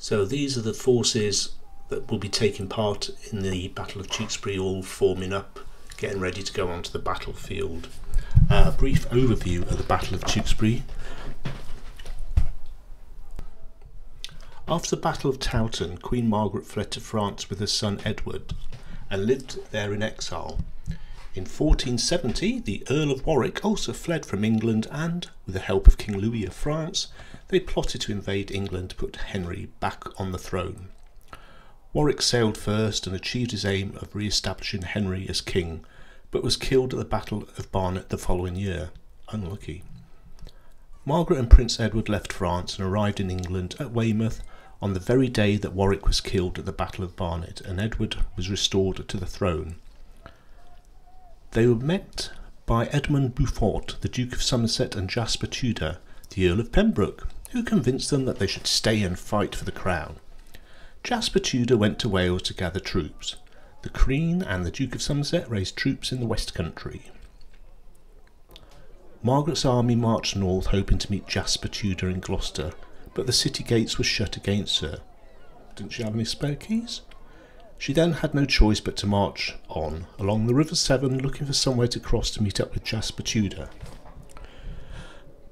So these are the forces that will be taking part in the Battle of Tewkesbury, all forming up, getting ready to go onto the battlefield. A uh, brief overview of the Battle of Tewkesbury. After the Battle of Towton, Queen Margaret fled to France with her son Edward and lived there in exile. In 1470, the Earl of Warwick also fled from England and, with the help of King Louis of France, they plotted to invade England to put Henry back on the throne. Warwick sailed first and achieved his aim of re-establishing Henry as king, but was killed at the Battle of Barnet the following year. Unlucky. Margaret and Prince Edward left France and arrived in England at Weymouth on the very day that Warwick was killed at the Battle of Barnet and Edward was restored to the throne. They were met by Edmund Beaufort, the Duke of Somerset, and Jasper Tudor, the Earl of Pembroke, who convinced them that they should stay and fight for the crown. Jasper Tudor went to Wales to gather troops. The Queen and the Duke of Somerset raised troops in the West Country. Margaret's army marched north hoping to meet Jasper Tudor in Gloucester, but the city gates were shut against her. Didn't she have any spare keys? She then had no choice but to march on along the River Severn looking for somewhere to cross to meet up with Jasper Tudor.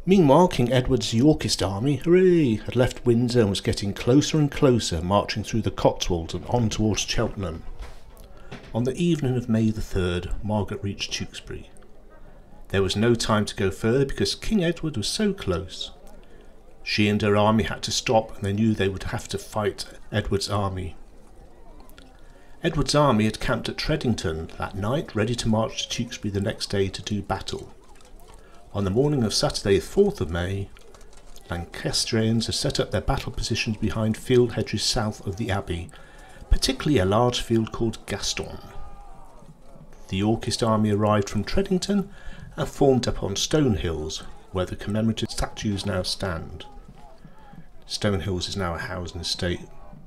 Meanwhile, King Edward's Yorkist army, hooray, had left Windsor and was getting closer and closer, marching through the Cotswolds and on towards Cheltenham. On the evening of May the 3rd, Margaret reached Tewkesbury. There was no time to go further because King Edward was so close. She and her army had to stop and they knew they would have to fight Edward's army. Edward's army had camped at Tredington that night, ready to march to Tewkesbury the next day to do battle. On the morning of Saturday, 4th of May, Lancastrians had set up their battle positions behind field hedges south of the abbey, particularly a large field called Gaston. The Yorkist army arrived from Tredington and formed up on Stone Hills, where the commemorative statues now stand. Stone Hills is now a housing estate.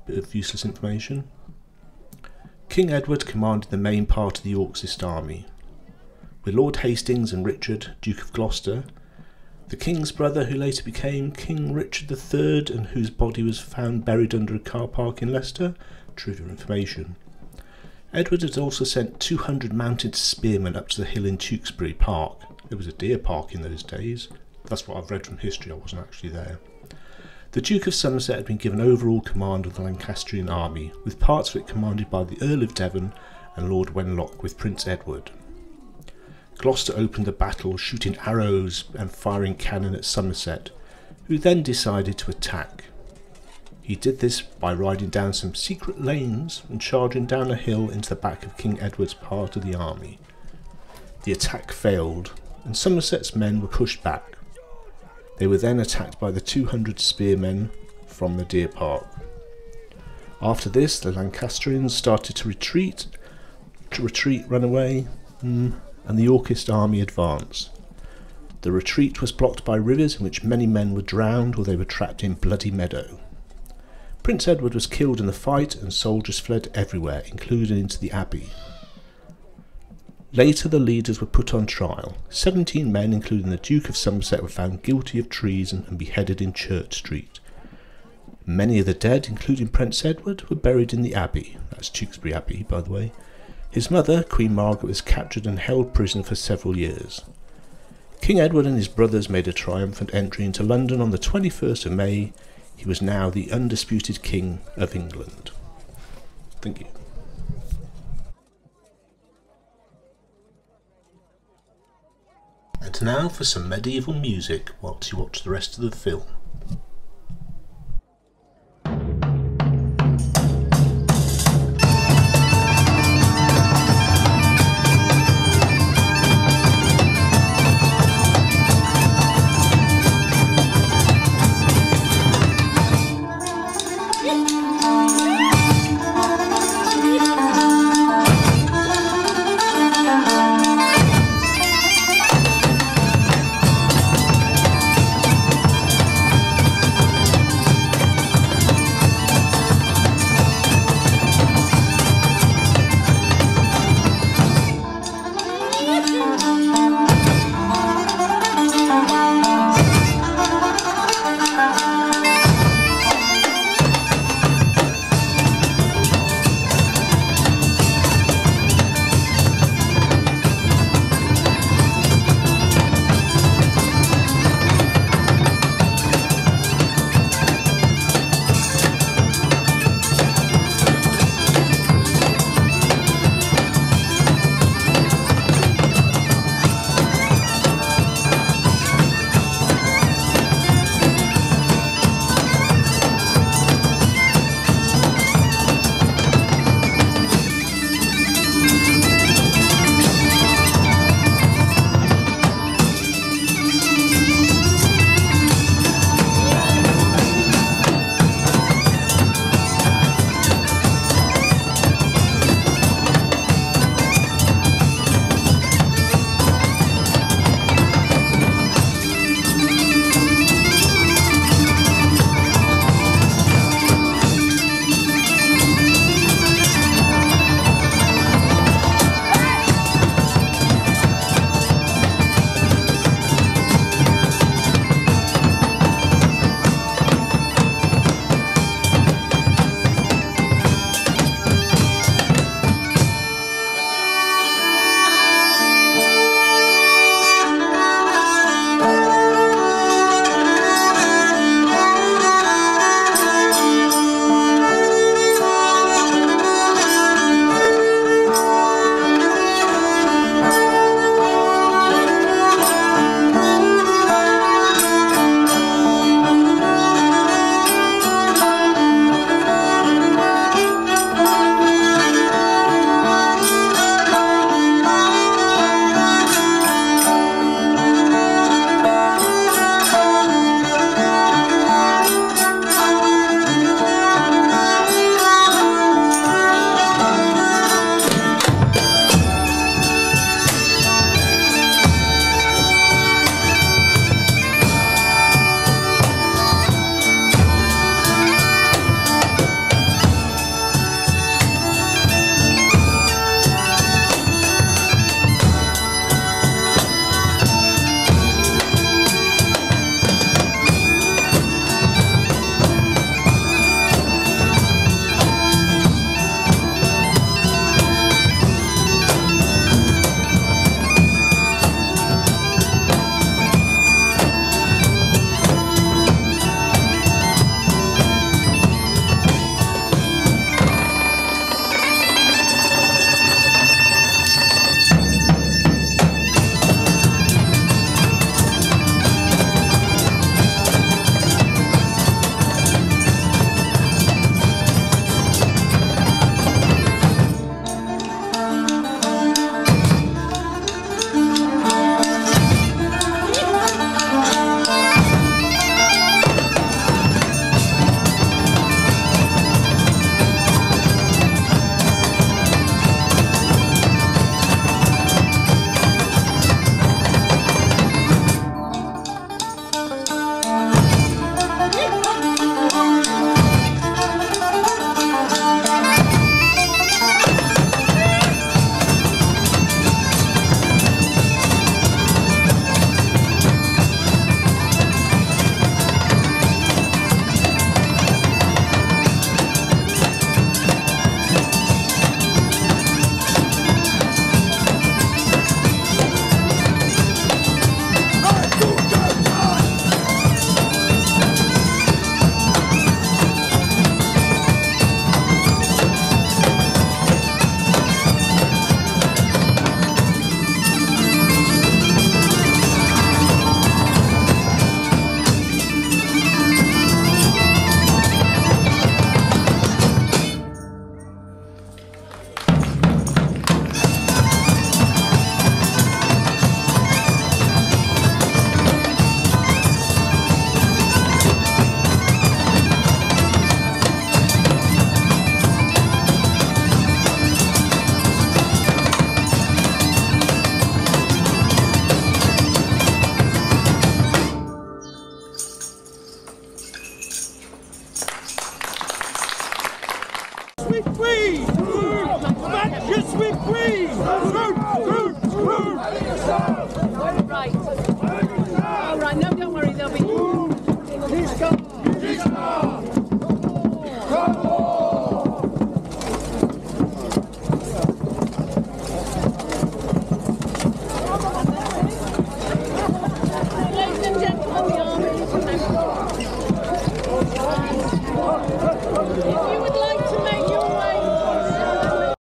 Bit of useless information. King Edward commanded the main part of the Yorkist army, with Lord Hastings and Richard, Duke of Gloucester, the king's brother who later became King Richard III and whose body was found buried under a car park in Leicester. Trivial information. Edward had also sent 200 mounted spearmen up to the hill in Tewkesbury Park. It was a deer park in those days. That's what I've read from history, I wasn't actually there. The Duke of Somerset had been given overall command of the Lancastrian army, with parts of it commanded by the Earl of Devon and Lord Wenlock with Prince Edward. Gloucester opened the battle, shooting arrows and firing cannon at Somerset, who then decided to attack. He did this by riding down some secret lanes and charging down a hill into the back of King Edward's part of the army. The attack failed, and Somerset's men were pushed back. They were then attacked by the 200 spearmen from the Deer Park. After this, the Lancastrians started to retreat, to retreat, run away, mm, and the Yorkist army advanced. The retreat was blocked by rivers in which many men were drowned or they were trapped in Bloody Meadow. Prince Edward was killed in the fight and soldiers fled everywhere, including into the abbey. Later the leaders were put on trial. Seventeen men, including the Duke of Somerset, were found guilty of treason and beheaded in Church Street. Many of the dead, including Prince Edward, were buried in the abbey. That's Tewkesbury Abbey, by the way, his mother, Queen Margaret, was captured and held prisoner for several years. King Edward and his brothers made a triumphant entry into London on the 21st of May. He was now the undisputed King of England. Thank you. And now for some medieval music whilst you watch the rest of the film.